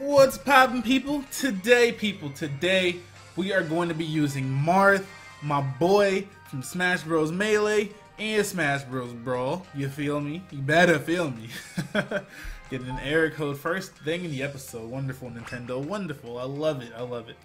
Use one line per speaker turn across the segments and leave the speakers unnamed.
What's poppin' people? Today, people, today we are going to be using Marth, my boy from Smash Bros. Melee and Smash Bros. Brawl. You feel me? You better feel me. Getting an error code first thing in the episode. Wonderful, Nintendo. Wonderful. I love it. I love it.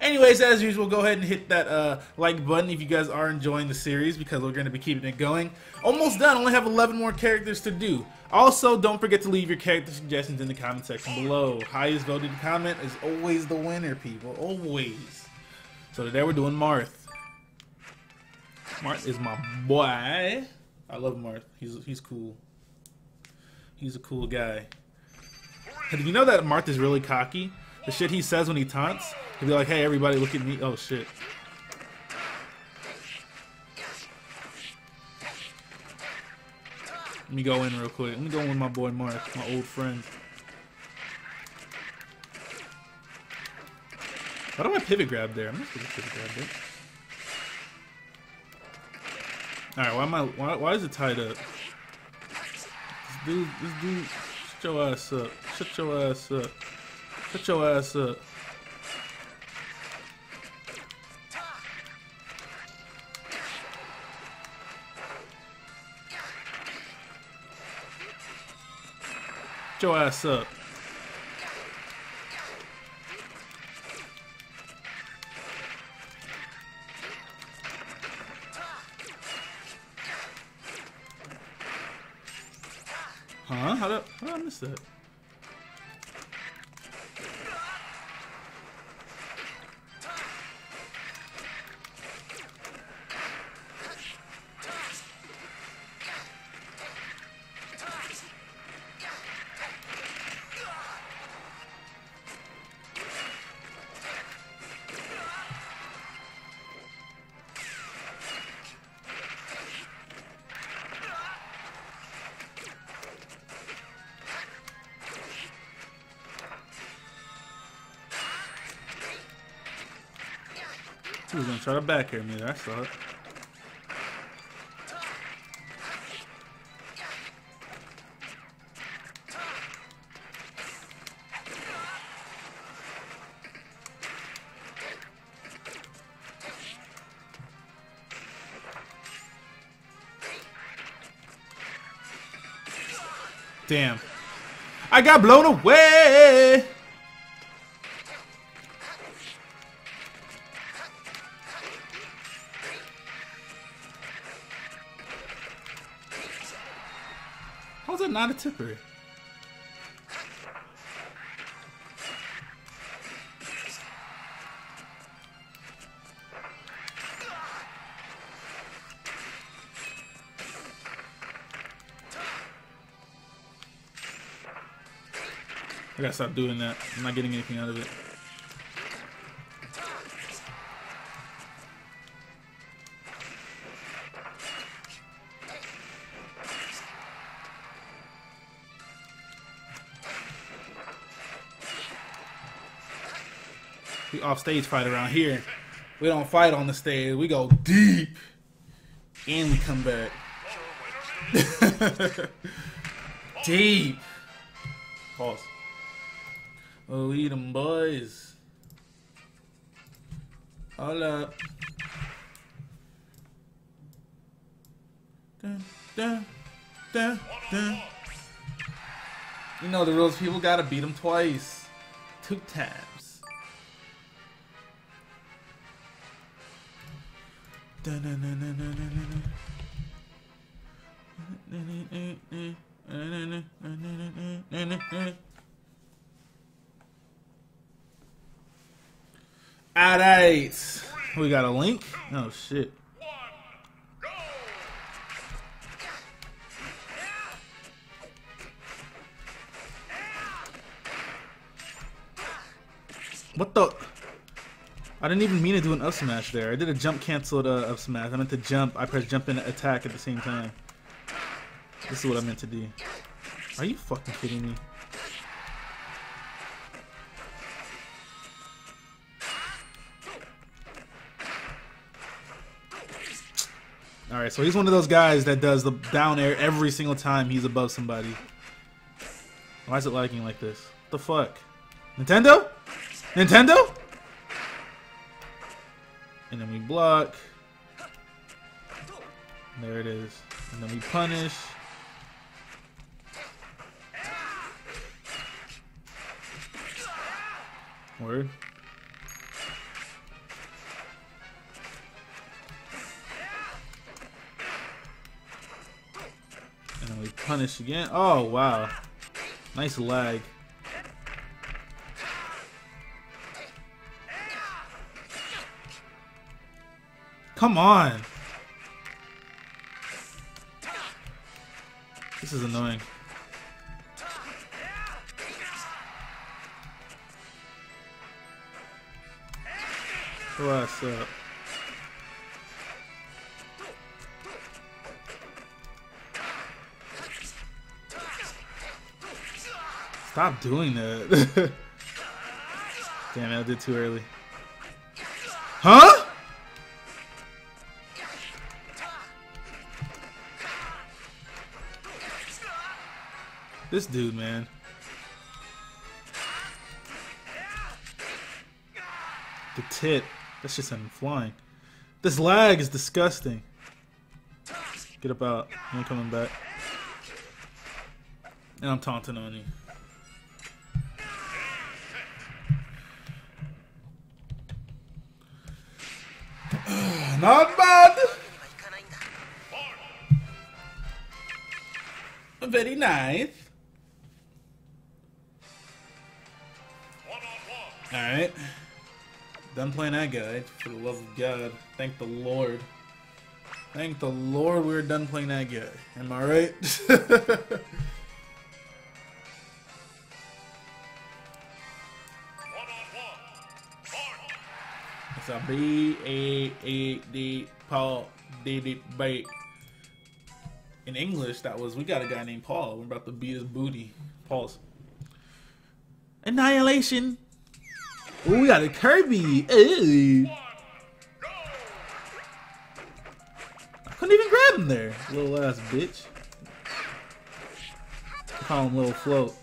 Anyways, as usual, go ahead and hit that uh, like button if you guys are enjoying the series because we're going to be keeping it going. Almost done. Only have 11 more characters to do. Also, don't forget to leave your character suggestions in the comment section below. Highest voted comment is always the winner, people. Always. So today we're doing Marth. Marth is my boy. I love Marth. He's he's cool. He's a cool guy. Did you know that Marth is really cocky? The shit he says when he taunts, he'll be like, "Hey, everybody, look at me!" Oh shit. Let me go in real quick. Let me go in with my boy Marth, my old friend. Why do I pivot grab there? I'm not to pivot grab there. Alright, why am I why, why is it tied up? This dude this dude shut your ass up. Shut your ass up. Shut your ass up. Shut your ass up. Huh? How did, how did I miss that? He was gonna try to back air me there, I saw it. Damn. I got blown away! Not a tipper? I gotta stop doing that. I'm not getting anything out of it. Off stage fight around here. We don't fight on the stage. We go deep. And we come back. deep. Pause. Oh, we them boys. Hold up. Dun, dun, dun, dun. You know the rules. People gotta beat them twice. Two times. Alright. We got a link? Oh shit. What the? I didn't even mean to do an up smash there. I did a jump canceled uh, up smash. I meant to jump. I pressed jump and attack at the same time. This is what I meant to do. Are you fucking kidding me? Alright, so he's one of those guys that does the down air every single time he's above somebody. Why is it lagging like this? What the fuck? Nintendo? Nintendo? And then we block. There it is. And then we punish. Word. And then we punish again. Oh, wow. Nice lag. Come on. This is annoying. What's up? Stop doing that. Damn I did too early. Huh? This dude, man. The tit. That's just him flying. This lag is disgusting. Get up out. Ain't coming back. And I'm taunting on you. Not bad. Very nice. Alright. Done playing that guy, for the love of God. Thank the Lord. Thank the Lord we're done playing that guy. Am I right? it's a B A A D Paul D D B. In English, that was we got a guy named Paul. We're about to beat his booty. Paul's Annihilation. Ooh, we got a Kirby. Ew. I couldn't even grab him there, little ass bitch. Call him little float.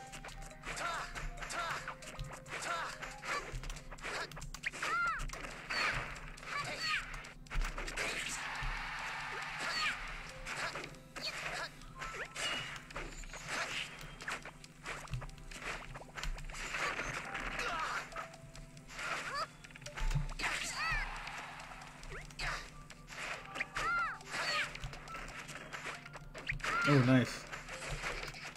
Oh, nice.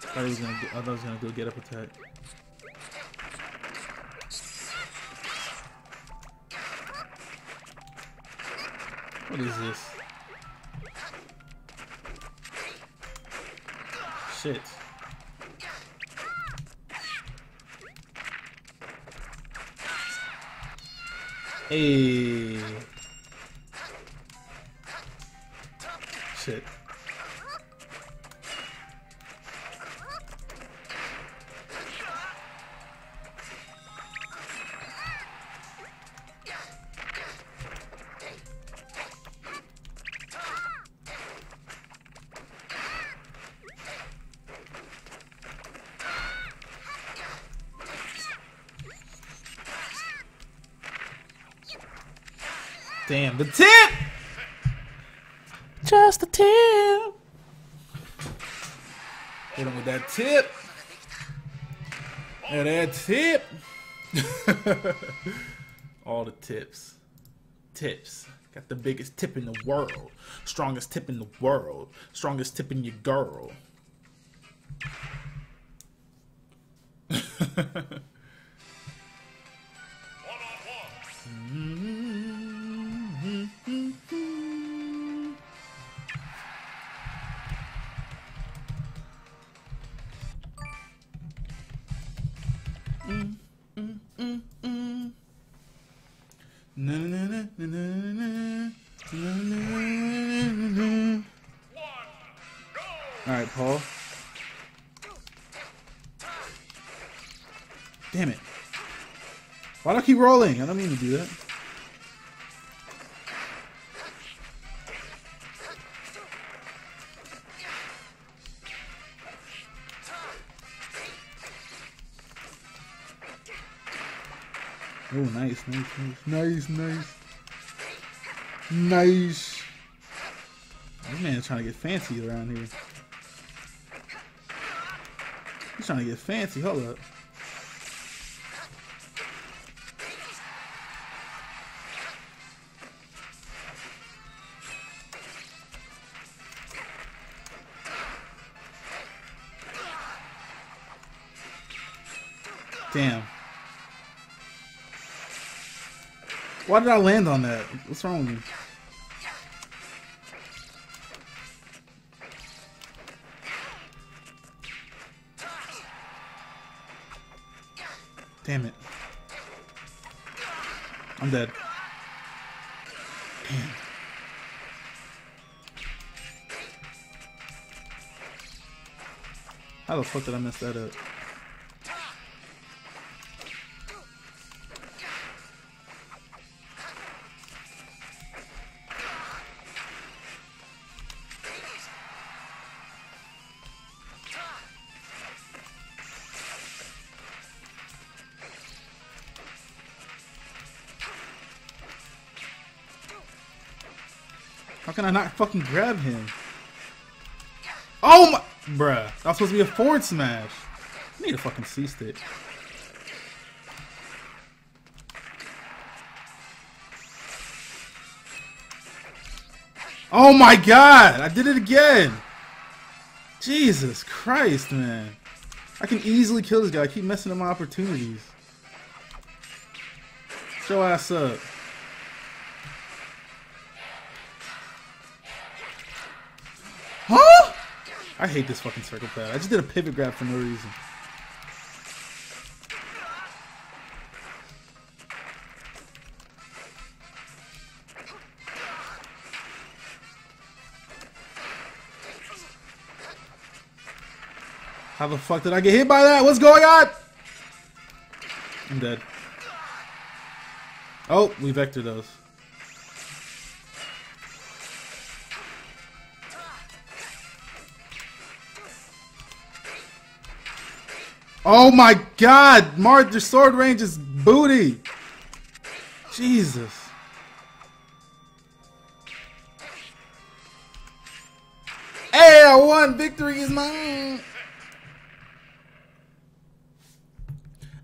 I thought gonna. I thought he was gonna go get up attack. What is this? Shit. Hey. Damn, the tip! Just the tip! Hit him with that tip! And that tip! All the tips. Tips. Got the biggest tip in the world. Strongest tip in the world. Strongest tip in your girl. All right, Paul. Damn it. Why do I keep rolling? I don't mean to do that. Oh, nice, nice, nice, nice, nice. Nice. This man's trying to get fancy around here. He's trying to get fancy. Hold up. Damn. Why did I land on that? What's wrong with me? Damn it. I'm dead. Damn. How the fuck did I mess that up? Fucking grab him? Oh my... Bruh. That was supposed to be a forward smash. I need a fucking C-stick. Oh my god! I did it again! Jesus Christ, man. I can easily kill this guy. I keep messing up my opportunities. Show ass up. I hate this fucking circle pad. I just did a pivot grab for no reason. How the fuck did I get hit by that? What's going on? I'm dead. Oh, we vector those. Oh my god! Marth, your sword range is booty! Jesus. Hey, I won! Victory is mine!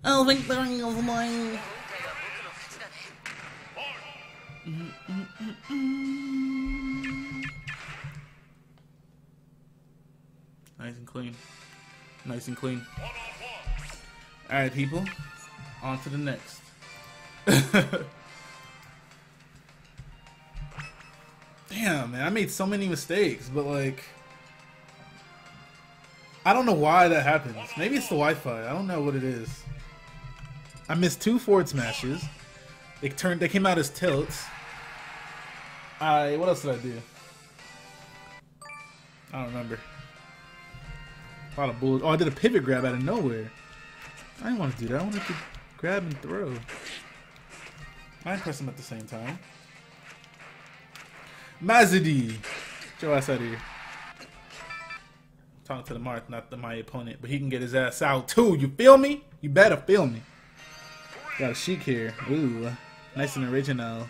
Oh, victory is mine! Nice and clean. Nice and clean. Alright, people. On to the next. Damn, man. I made so many mistakes, but like... I don't know why that happens. Maybe it's the Wi-Fi. I don't know what it is. I missed two forward smashes. They turned. They came out as tilts. I. What else did I do? I don't remember. A lot of bullets. Oh, I did a pivot grab out of nowhere. I didn't want to do that. I wanted to grab and throw. I press them at the same time. Mazidi! Get your ass out of here. talking to the Marth, not the, my opponent, but he can get his ass out too. You feel me? You better feel me. Got a Sheik here. Ooh, nice and original.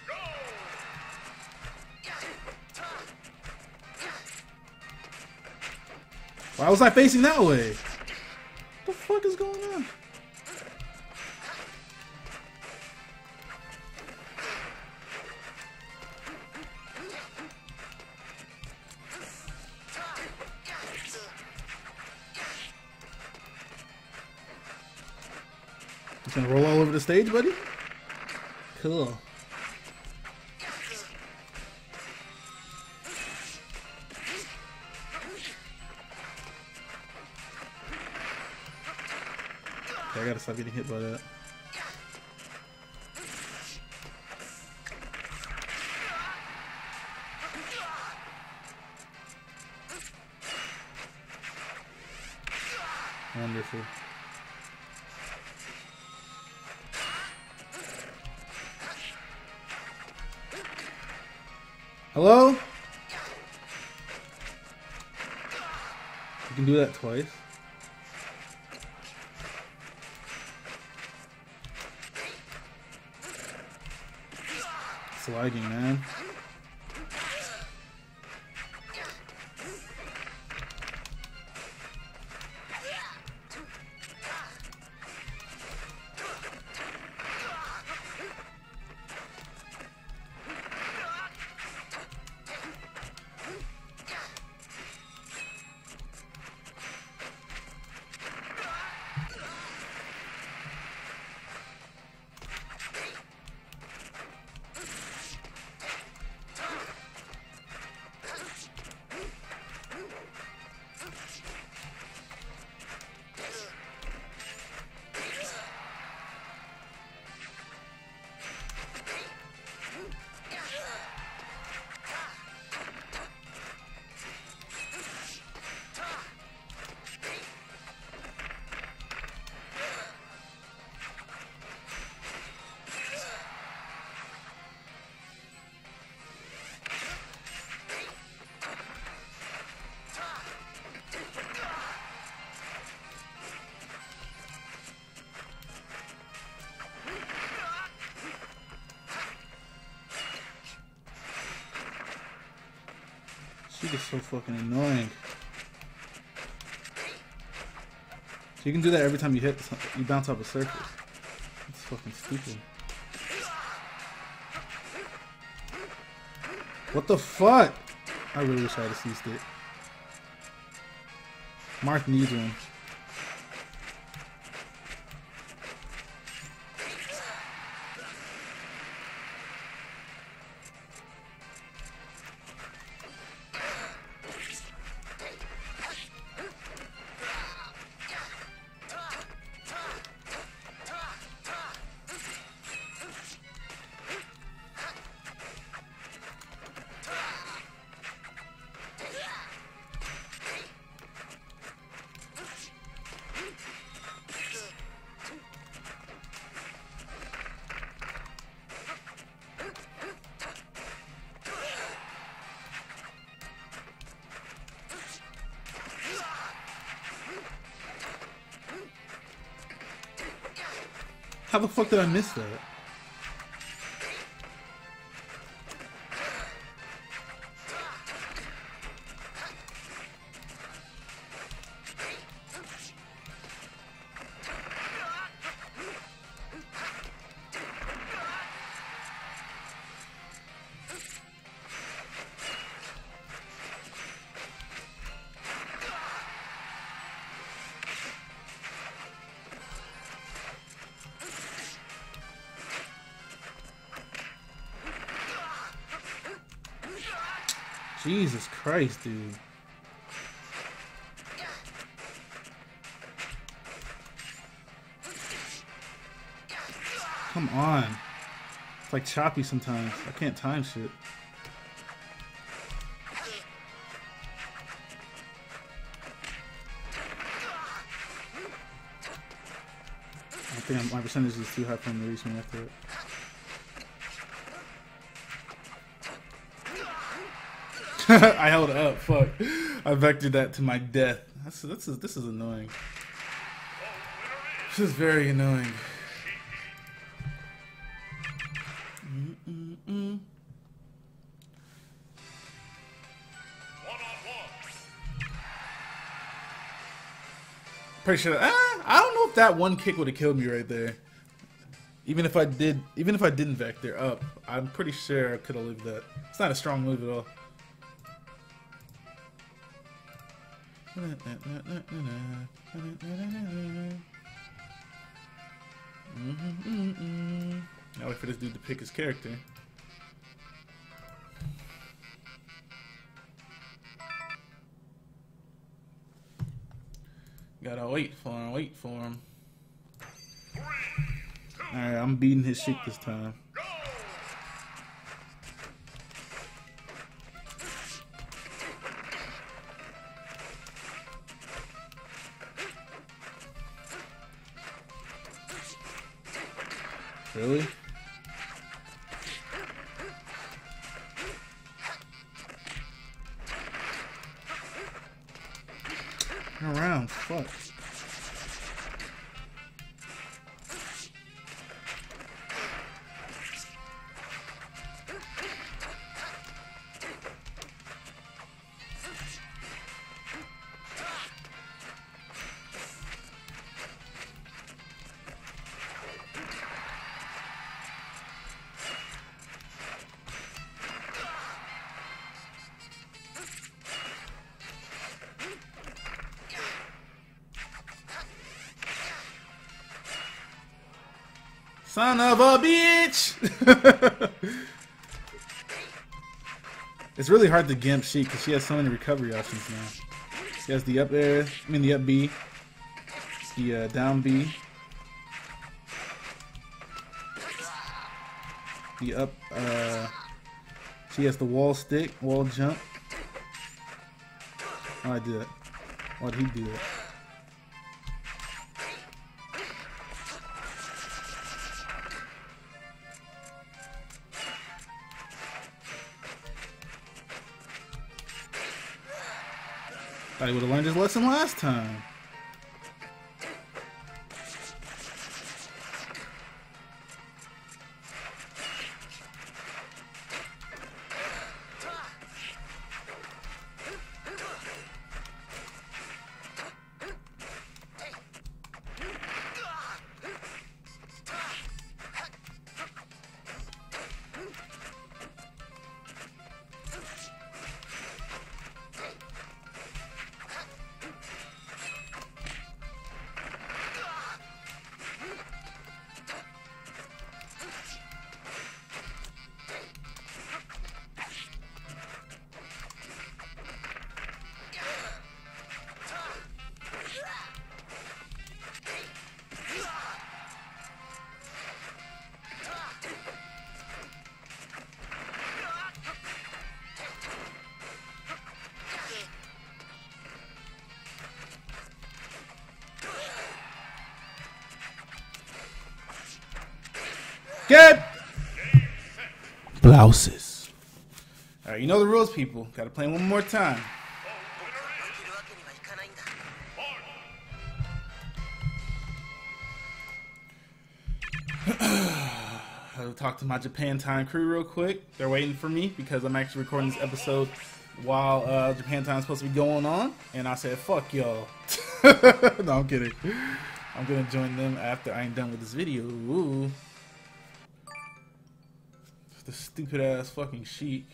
Why was I facing that way? What the fuck is going on? Stage, buddy? Cool. Okay, I gotta stop getting hit by that. Wonderful. place. It's man. She is so fucking annoying. So you can do that every time you hit, you bounce off a surface. It's fucking stupid. What the fuck? I really wish I had a C-stick. Marth needs one. How the fuck did I miss that? Jesus Christ, dude. Come on. It's like choppy sometimes. I can't time shit. I think my percentage is too high for him to reach me after it. I held it up. Fuck. I vectored that to my death. That's, this is this is annoying. This is very annoying. Pretty sure. Uh, I don't know if that one kick would have killed me right there. Even if I did, even if I didn't vector up, I'm pretty sure I could have lived that. It's not a strong move at all. Mm-hmm. Now wait for this dude to pick his character. Gotta wait for him, wait for him. Alright, I'm beating his shit this time. Really? Son of a bitch! it's really hard to gimp Sheik because she has so many recovery options now. She has the up air, I mean the up B, the uh, down B, the up, uh, she has the wall stick, wall jump. Oh, I did it. Why'd he do? Lesson last time. Get blouses. All right, you know the rules, people. Got to play one more time. I'll talk to my Japan time crew real quick. They're waiting for me because I'm actually recording this episode while uh, Japan time's supposed to be going on, and I said, "Fuck y'all." no, I'm kidding. I'm gonna join them after I am done with this video. Ooh. The stupid ass fucking Sheik.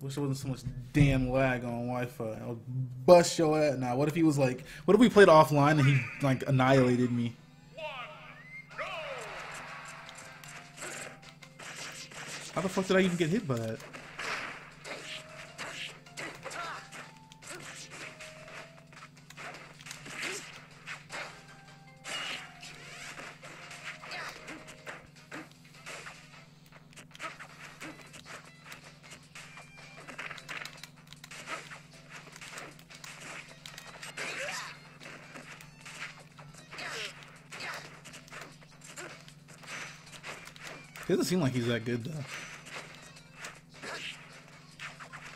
Wish there wasn't so much damn lag on Wi-Fi. I'll bust your ass. Now, what if he was like, what if we played offline and he like annihilated me? How the fuck did I even get hit by that? He doesn't seem like he's that good though.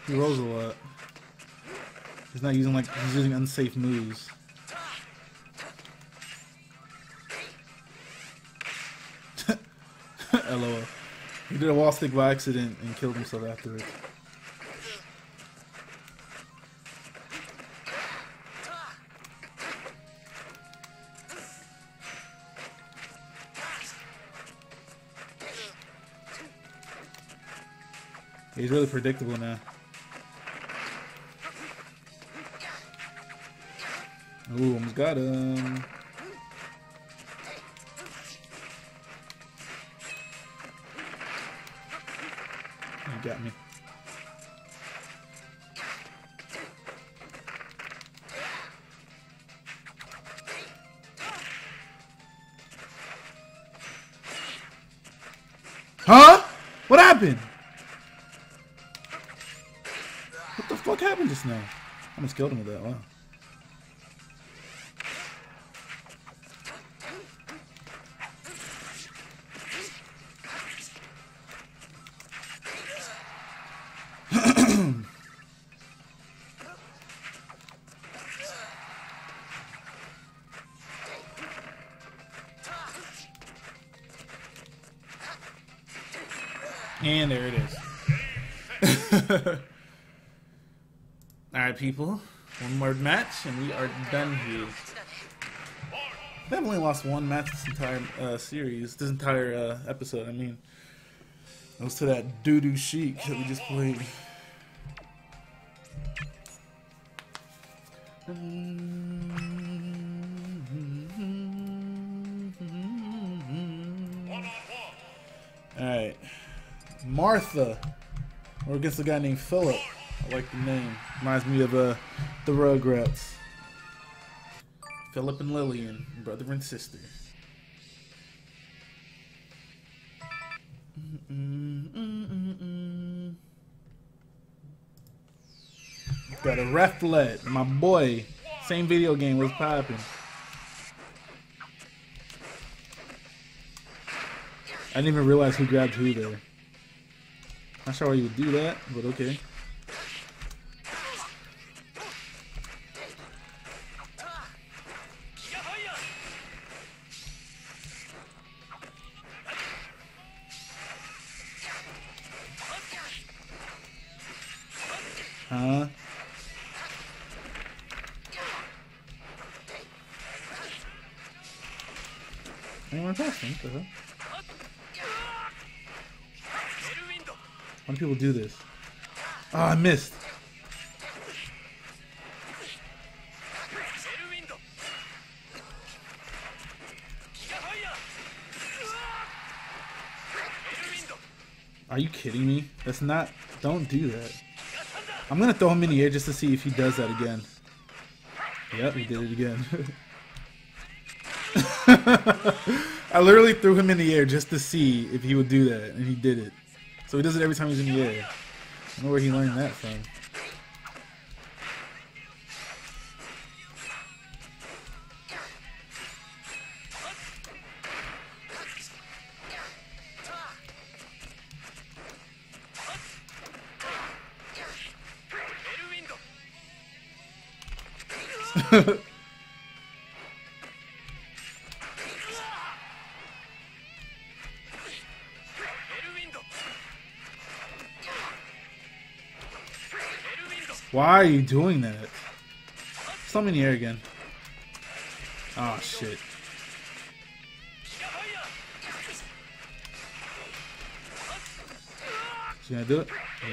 He rolls a lot. He's not using like he's using unsafe moves. LOL. He did a wall stick by accident and killed himself afterwards. He's really predictable now. Ooh, almost got him. You got me. What the fuck happened just now? I almost killed him with that. Wow. People. One more match, and we are done here. I've only lost one match this entire uh, series, this entire uh, episode, I mean. It was to that doo-doo Sheik that we just played. Alright. Martha. Or against a guy named Philip. Like the name. Reminds me of uh, the Rugrats. Philip and Lillian, brother and sister. Got a Reflet, my boy. Same video game was popping. I didn't even realize who grabbed who there. Not sure why you would do that, but okay. Missed. Are you kidding me? That's not. Don't do that. I'm gonna throw him in the air just to see if he does that again. Yep, he did it again. I literally threw him in the air just to see if he would do that, and he did it. So he does it every time he's in the air. Know where he learned that from. Why are you doing that? Me in the air again. Oh shit. He gonna do it?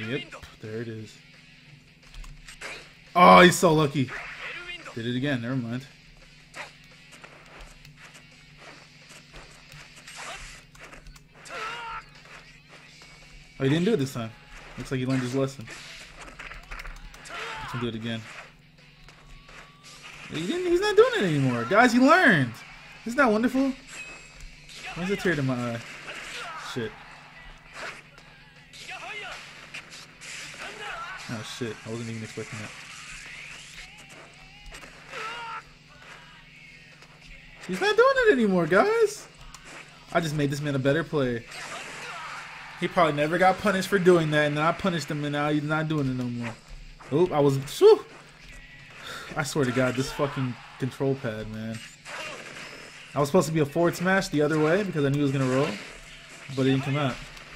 Yep, there it is. Oh, he's so lucky. Did it again, never mind. Oh, he didn't do it this time. Looks like he learned his lesson. Let's do it again. He he's not doing it anymore. Guys, he learned. Isn't that wonderful? Where's the tear to my eye? Shit. Oh shit, I wasn't even expecting that. He's not doing it anymore, guys. I just made this man a better player. He probably never got punished for doing that, and then I punished him, and now he's not doing it no more. Oop, I was. Whew. I swear to God, this fucking control pad, man. I was supposed to be a forward smash the other way because I knew he was gonna roll, but it didn't come out.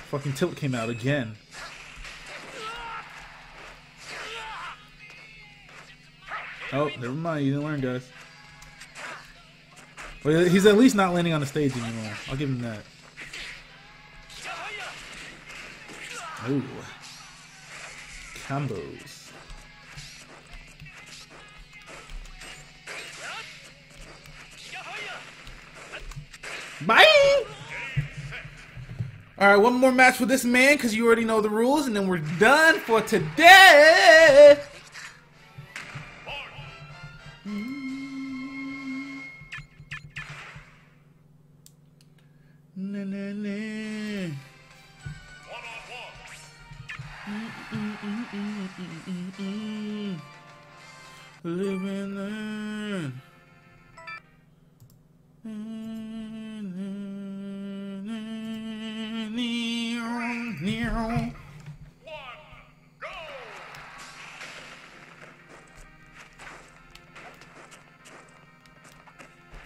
Fucking tilt came out again. Oh, never mind. You didn't learn, guys. Well, he's at least not landing on the stage anymore. I'll give him that. Ooh. Combos. Bye! Alright, one more match with this man because you already know the rules, and then we're done for today!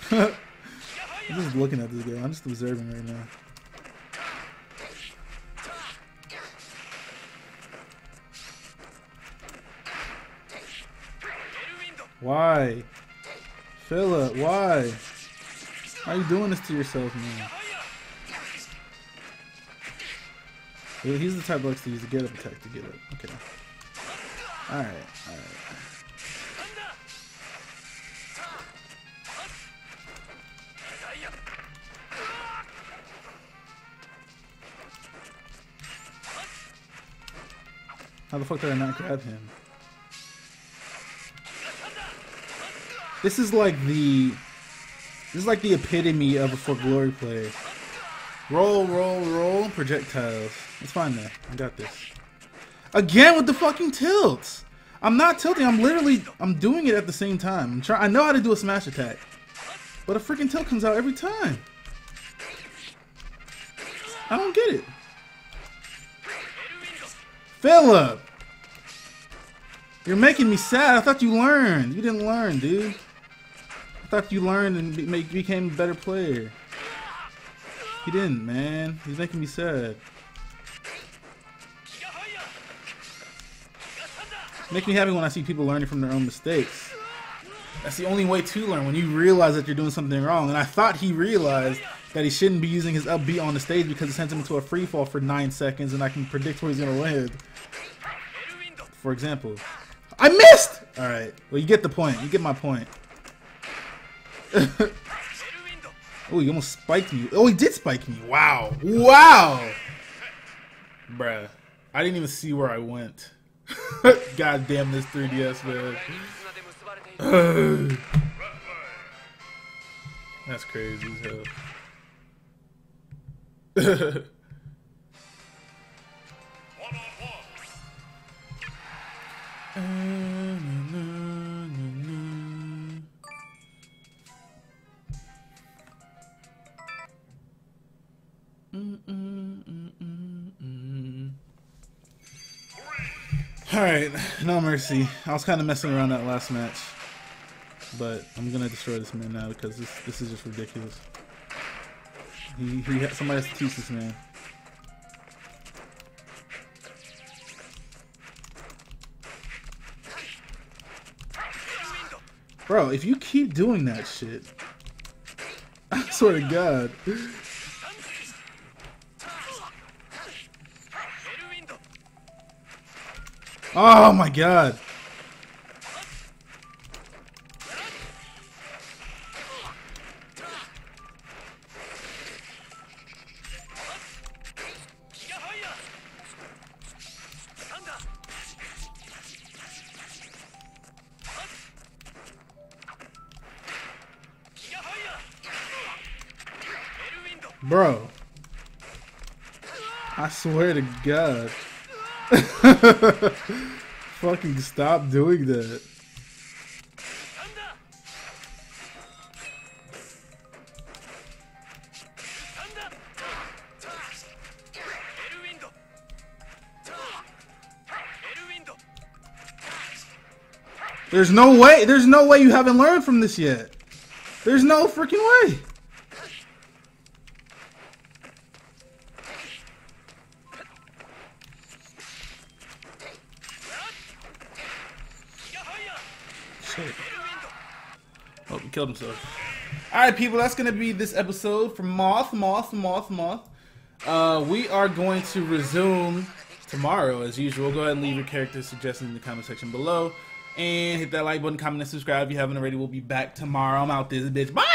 I'm just looking at this guy. I'm just observing right now. Why? Philip, why? Why are you doing this to yourself, man? He's the type of likes to use the get up attack to get up. Okay. Alright, alright. How the fuck did I not grab him? This is like the this is like the epitome of a for glory play. Roll, roll, roll, projectiles. It's fine now. I got this. Again with the fucking tilts. I'm not tilting. I'm literally I'm doing it at the same time. I'm trying. I know how to do a smash attack, but a freaking tilt comes out every time. I don't get it. Philip! You're making me sad. I thought you learned. You didn't learn, dude. I thought you learned and be, became a better player. He didn't, man. He's making me sad. Make me happy when I see people learning from their own mistakes. That's the only way to learn, when you realize that you're doing something wrong. And I thought he realized that he shouldn't be using his up B on the stage because it sends him into a free fall for 9 seconds and I can predict where he's going to land. For example. I missed! Alright, well you get the point. You get my point. oh, he almost spiked me. Oh, he did spike me. Wow. Wow! Bruh. I didn't even see where I went. God damn this 3DS, man.
絆で
Alright, no mercy. I was kind of messing around that last match. But I'm gonna destroy this man now because this, this is just ridiculous. He, he, somebody has to teach this man. Bro, if you keep doing that shit, I swear to God. Oh my God. Bro. I swear to God. Fucking stop doing that. There's no way. There's no way you haven't learned from this yet. There's no freaking way. Killed himself. All right, people, that's gonna be this episode from Marth, Marth, Marth, Marth. Uh, we are going to resume tomorrow as usual. Go ahead and leave your character suggestions in the comment section below, and hit that like button, comment, and subscribe if you haven't already. We'll be back tomorrow. I'm out this bitch. Bye.